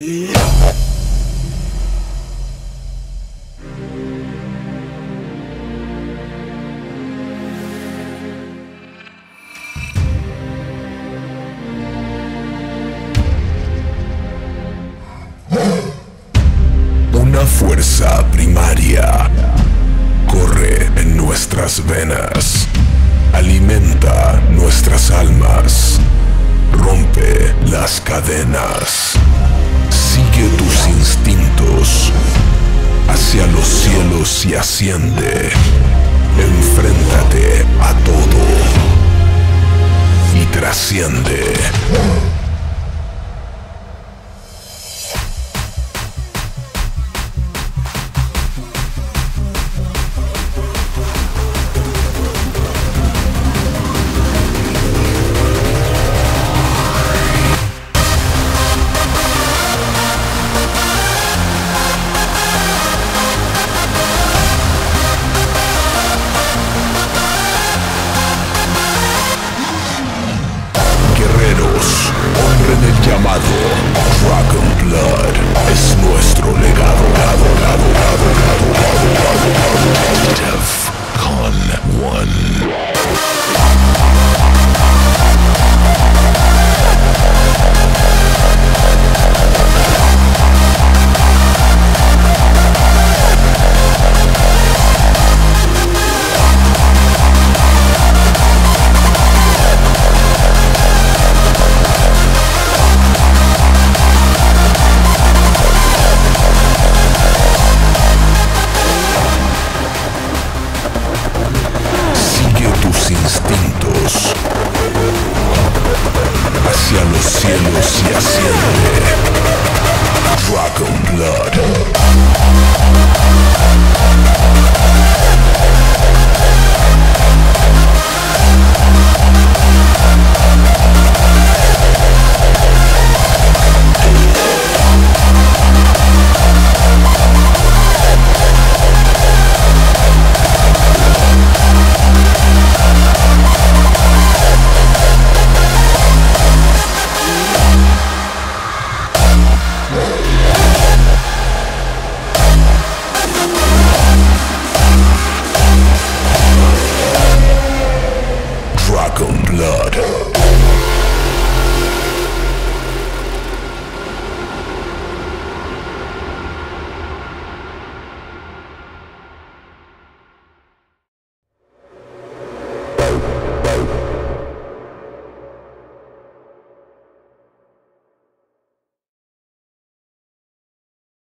Una fuerza primaria corre en nuestras venas, alimenta nuestras almas, rompe las cadenas. Sigue tus instintos hacia los cielos y asciende. Enfréntate a todo y trasciende. amado. Hacia los cielos y asciende. blood.